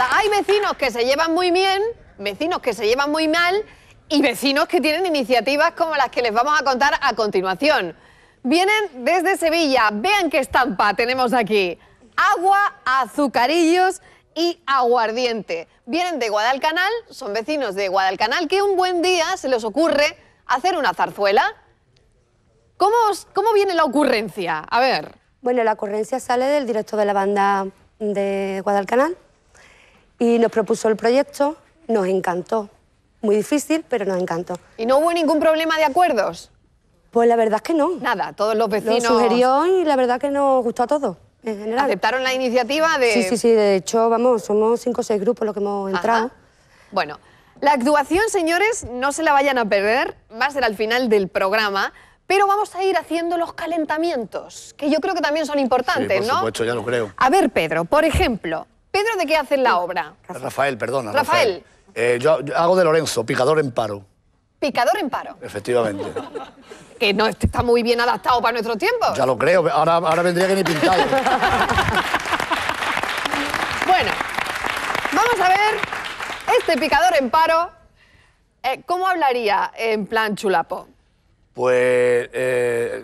Hay vecinos que se llevan muy bien, vecinos que se llevan muy mal y vecinos que tienen iniciativas como las que les vamos a contar a continuación. Vienen desde Sevilla. Vean qué estampa tenemos aquí. Agua, azucarillos y aguardiente. Vienen de Guadalcanal, son vecinos de Guadalcanal, que un buen día se les ocurre hacer una zarzuela. ¿Cómo, cómo viene la ocurrencia? A ver. Bueno, la ocurrencia sale del director de la banda de Guadalcanal y nos propuso el proyecto, nos encantó. Muy difícil, pero nos encantó. ¿Y no hubo ningún problema de acuerdos? Pues la verdad es que no. Nada, todos los Lo vecinos sugirió y la verdad que nos gustó a todos, en general. aceptaron la iniciativa de... Sí, sí, sí. De hecho, vamos, somos cinco o seis grupos los que hemos entrado. Ajá. Bueno, la actuación, señores, no se la vayan a perder, va a ser al final del programa, pero vamos a ir haciendo los calentamientos, que yo creo que también son importantes, por ¿no? supuesto, ya lo creo. A ver, Pedro, por ejemplo, Pedro, ¿de qué haces la obra? Rafael, perdona. Rafael. Eh, yo, yo hago de Lorenzo, picador en paro, Picador en paro, efectivamente. que no está muy bien adaptado para nuestros tiempos. Ya lo creo, ahora, ahora vendría que ni pintado. Bueno, vamos a ver este picador en paro, eh, ¿cómo hablaría en plan chulapo? Pues eh,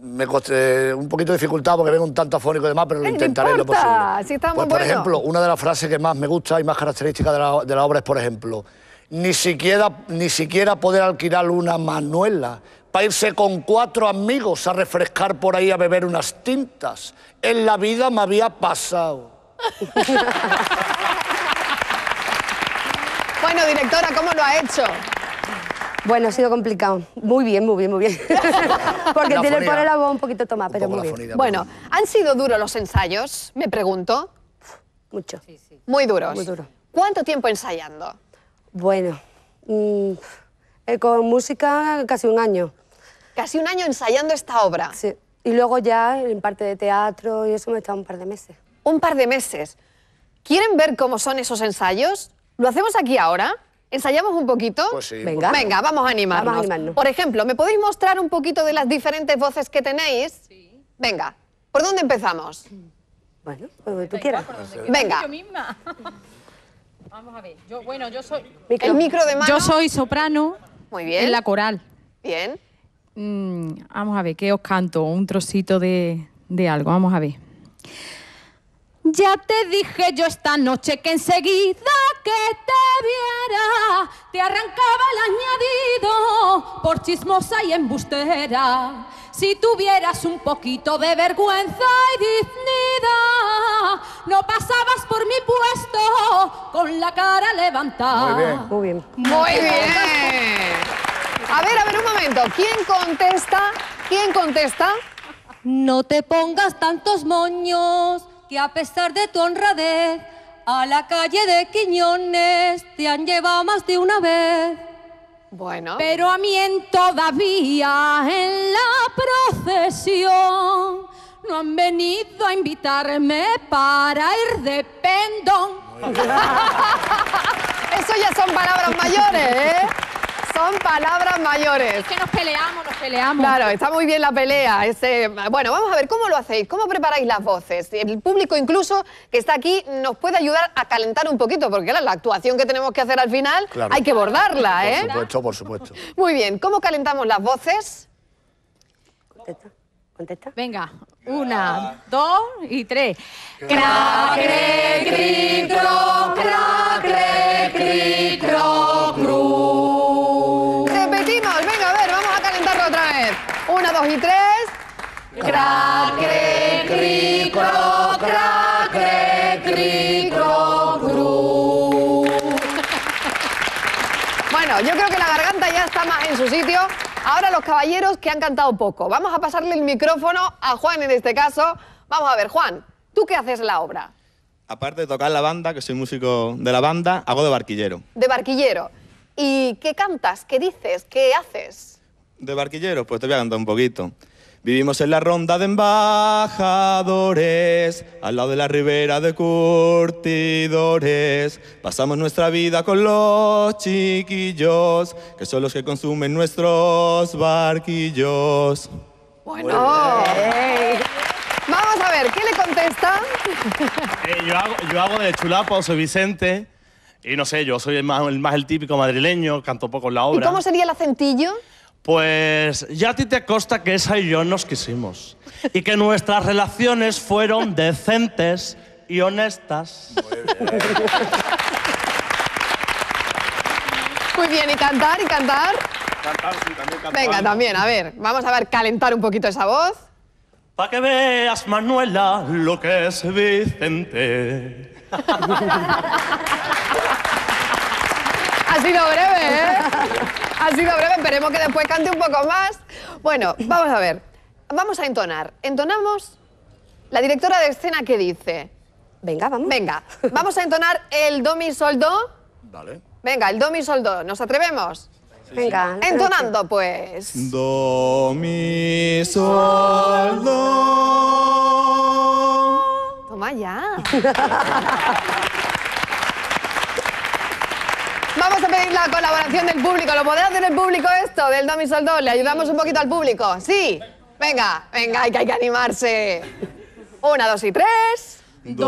me costé un poquito de dificultad porque vengo un tanto afónico y demás, pero lo Eh, intentaré lo posible. si pues, por bueno. ejemplo, una de las frases que más me gusta y más característica de la, de la obra es, por ejemplo, ni siquiera, ni siquiera poder alquilar una manuela para irse con cuatro amigos a refrescar por ahí a beber unas tintas. En la vida me había pasado. Bueno, directora, ¿cómo lo ha hecho? Bueno, ha sido complicado. Muy bien, muy bien, muy bien. Porque La tiene pone la voz un poquito tomada, Un pero muy bien. fonía, Bueno, ¿han sido duros los ensayos? Me pregunto. Mucho. Muy duros. Muy duros. ¿Cuánto tiempo ensayando? Bueno, mm, eh, con música casi un año. Casi un año ensayando esta obra. Sí. Y luego ya en parte de teatro y eso me he estado un par de meses. Un par de meses. ¿Quieren ver cómo son esos ensayos? ¿Lo hacemos aquí ahora? ¿Ensayamos un poquito? Pues sí. Venga. Venga, vamos a animarnos. Vamos a animarnos. Por ejemplo, ¿me podéis mostrar un poquito de las diferentes voces que tenéis? Sí. Venga, ¿por dónde empezamos? Bueno, pues donde tú quieras. Venga. Yo misma. Vamos a ver. Yo, bueno, yo soy. El micro de mano. Yo soy soprano Muy bien. en la coral. Bien. Mm, vamos a ver, ¿qué os canto? Un trocito de, de algo. Vamos a ver. Ya te dije yo esta noche que enseguida que te viera te arrancaba el añadido por chismosa y embustera. Si tuvieras un poquito de vergüenza y dignidad, no pasabas por mi puesto con la cara levantada. Muy bien. Muy bien. Muy bien. A ver, a ver, un momento. ¿Quién contesta? ¿Quién contesta? No te pongas tantos moños, que a pesar de tu honradez, a la calle de Quiñones te han llevado más de una vez. Bueno. Pero a mí en todavía en la procesión no han venido a invitarme para ir de pendón. Eso ya son palabras mayores, ¿eh? Son palabras mayores. que nos peleamos, nos peleamos. Claro, está muy bien la pelea. ese- Bueno, vamos a ver, ¿cómo lo hacéis? ¿Cómo preparáis las voces? El público incluso que está aquí nos puede ayudar a calentar un poquito, porque claro, la actuación que tenemos que hacer al final Claro. hay que bordarla, Por ¿eh? supuesto, por supuesto. Muy bien, ¿cómo calentamos las voces? Contesta. Contesta. Venga, una, dos y tres. Cra, cre, cri, cro, cra, cre, cri, dos y tres. Cra, cre, cri, cro, cra, cre, cri, cro, cru. Bueno, yo creo que la garganta ya está más en su sitio. Ahora los caballeros que han cantado poco. Vamos a pasarle el micrófono a Juan en este caso. Vamos a ver, Juan, ¿tú qué haces la obra? Aparte de tocar la banda, que soy músico de la banda, hago de barquillero. De barquillero. ¿Y qué cantas? ¿Qué dices? ¿Qué haces? ¿De barquillero? Pues te voy a cantar un poquito. Vivimos en la ronda de embajadores, al lado de la ribera de curtidores. Pasamos nuestra vida con los chiquillos, que son los que consumen nuestros barquillos. Bueno. Vamos a ver. ¿qué le contesta? Eh, yo, hago, yo hago de chulapo, soy Vicente. Y no sé, yo soy el más el, más el típico madrileño, canto poco en la ¿Y obra. cómo sería el acentillo? Pues ya a ti te consta que esa y yo nos quisimos. Y que nuestras relaciones fueron decentes y honestas. Muy bien, ¿y cantar? ¿Y cantar? Cantar, sí, también canto Venga, también, a ver, vamos a ver, calentar un poquito esa voz. Pa' que veas, Manuela, lo que es Vicente. Ha sido breve, ¿eh? Ha sido breve, esperemos que después cante un poco más. Bueno, vamos a ver, vamos a entonar. Entonamos, la directora de escena, ¿qué dice? Venga, vamos. Venga, vamos a entonar el do, mi, sol, do. Vale. Venga, el do, mi, sol, do. ¿Nos atrevemos? Venga. Entonando, pues. Do, mi, sol, do. Toma ya. Vamos a pedir la colaboración del público. ¿Lo podrá hacer el público esto del do, mi, sol, do? ¿Le ayudamos un poquito al público? ¿Sí? Venga, venga, hay que, hay que animarse. Una, dos y tres. Bueno,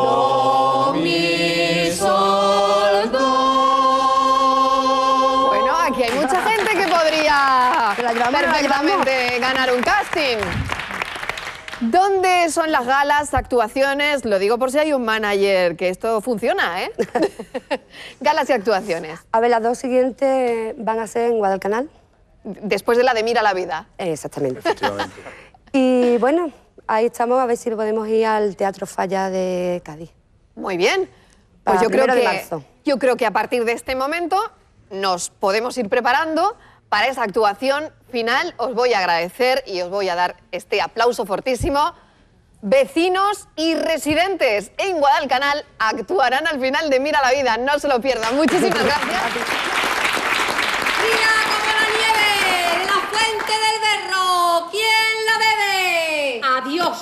aquí hay mucha gente que podría ¿Se la llevamos, la perfectamente ganar un casting. ¿Dónde son las galas, actuaciones? Lo digo por si hay un manager, que esto funciona, ¿eh? galas y actuaciones. A ver, las dos siguientes van a ser en Guadalcanal. Después de la de Mira la Vida. Exactamente. Y bueno, ahí estamos a ver si podemos ir al Teatro Falla de Cádiz. Muy bien. Pues Para yo creo, que, marzo. yo creo que a partir de este momento nos podemos ir preparando para esa actuación final. Os voy a agradecer y os voy a dar este aplauso fortísimo. Vecinos y residentes en Guadalcanal actuarán al final de Mira la Vida. No se lo pierdan. Muchísimas gracias. Mira como la nieve la fuente del berro. ¿Quién la bebe? Adiós.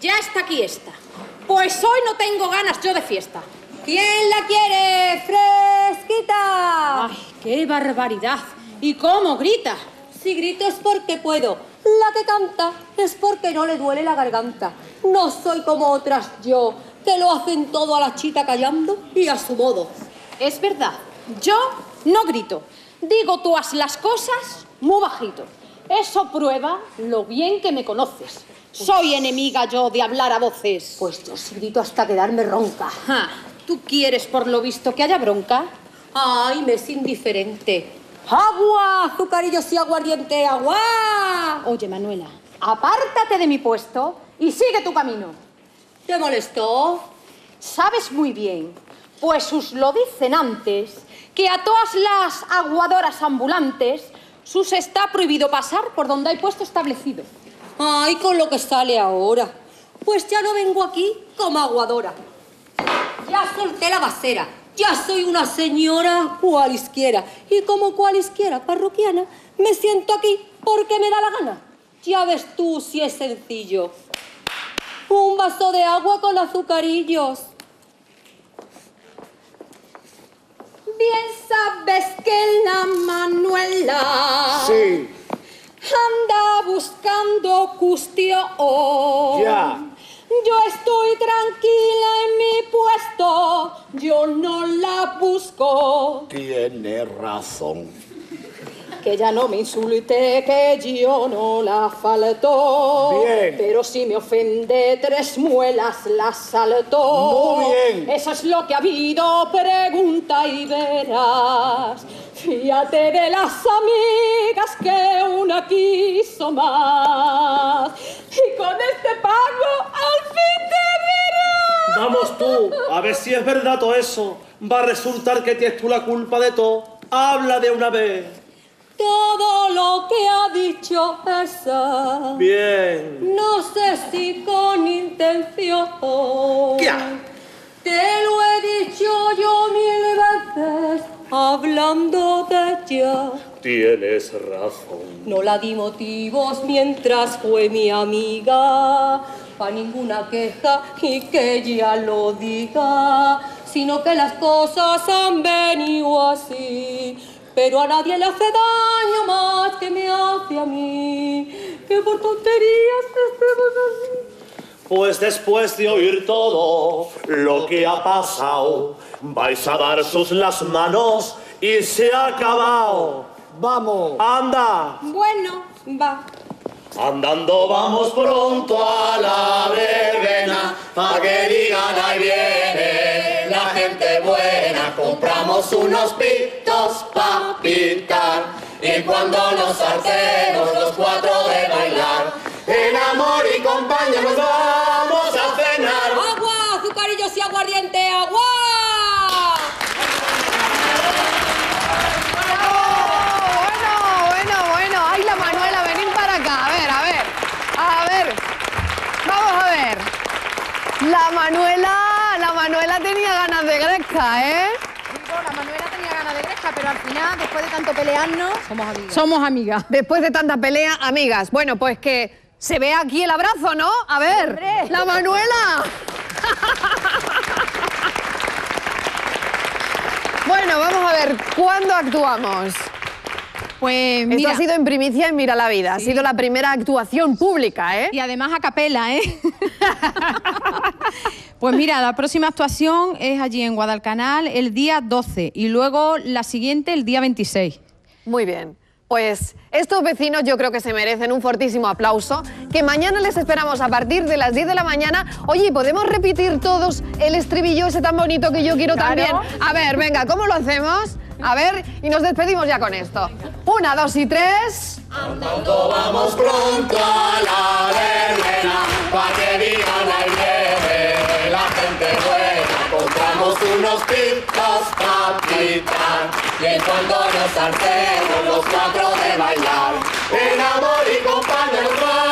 Ya está aquí esta. Pues hoy no tengo ganas yo de fiesta. ¿Quién la quiere? ¡Fresquita! Ay, qué barbaridad. ¿Y cómo grita? Si grito es porque puedo. La que canta es porque no le duele la garganta. No soy como otras yo, que lo hacen todo a la chita callando y a su modo. Es verdad. Yo no grito. Digo todas las cosas muy bajito. Eso prueba lo bien que me conoces. Soy enemiga yo de hablar a voces. Pues yo sí grito hasta quedarme ronca. ¿Tú quieres por lo visto que haya bronca? Ay, me es indiferente. ¡Agua! Azucarillos y aguardiente, agua. Oye, Manuela, apártate de mi puesto y sigue tu camino. ¿Te molestó? Sabes muy bien, pues os lo dicen antes, que a todas las aguadoras ambulantes sus está prohibido pasar por donde hay puesto establecido. Ay, con lo que sale ahora. Pues ya no vengo aquí como aguadora. Ya solté la basera. Ya soy una señora cualisquiera. Y como cualisquiera parroquiana, me siento aquí porque me da la gana. Ya ves tú si es sencillo. Un vaso de agua con azucarillos. Bien sabes que la Manuela Sí, anda buscando cuestión. ya. Yo estoy tranquila en mi puesto, yo no la busco. Tiene razón. Que ya no me insulte, que yo no la falto. Bien. Pero si me ofende tres muelas, la salto. Muy bien. Eso es lo que ha habido, pregunta y verás. Fíjate de las amigas que una quiso más. Y con este pago al fin te. Vamos tú, a ver si es verdad todo eso. Va a resultar que tienes tú la culpa de todo. Habla de una vez. Todo lo que ha dicho esa. Bien. No sé si con intención. ¿Qué? Te lo he dicho yo mil veces, hablando de ella. Tienes razón. No la di motivos mientras fue mi amiga, ninguna queja y que ella lo diga, sino que las cosas han venido así. Pero a nadie le hace daño más que me hace a mí, que por tonterías estemos así. Pues después de oír todo lo que ha pasado, vais a dar sus las manos y se ha acabado. Vamos. ¡Anda! Bueno, va. Andando vamos pronto a la verbena, pa' que digan ahí viene la gente buena. Compramos unos pitos pa' pintar, y cuando nos hartemos los cuatro de bailar, en amor y compañía nos vamos a cenar. ¡Agua! ¡Azucarillos y aguardiente! ¡Agua! Bueno, bueno, bueno. Ay, la Manuela, venid para acá. A ver, a ver. A ver. Vamos a ver. La Manuela, la Manuela tenía ganas de gresca, ¿eh? La Manuela tenía ganas de gresca, pero al final, después de tanto pelearnos, somos amigas. Somos amigas. Después de tanta pelea, amigas. Bueno, pues que se ve aquí el abrazo, ¿no? A ver, la Manuela. bueno, vamos a ver, ¿cuándo actuamos? Pues Esto ha sido en primicia en Mira la Vida. Ha sido la primera actuación pública, ¿eh? y además a capela, ¿eh? pues mira, la próxima actuación es allí en Guadalcanal el día 12 y luego la siguiente el día 26. Muy bien. Pues estos vecinos yo creo que se merecen un fortísimo aplauso, que mañana les esperamos a partir de las 10 de la mañana. Oye, ¿y ¿podemos repetir todos el estribillo ese tan bonito que yo quiero también? A ver, venga, ¿cómo lo hacemos? A ver, y nos despedimos ya con esto. Una, dos y tres. Andando vamos pronto a la verbena, pa' que unos pitos pa' y en cuanto nos hartemos los cuatro de bailar, en amor y compañía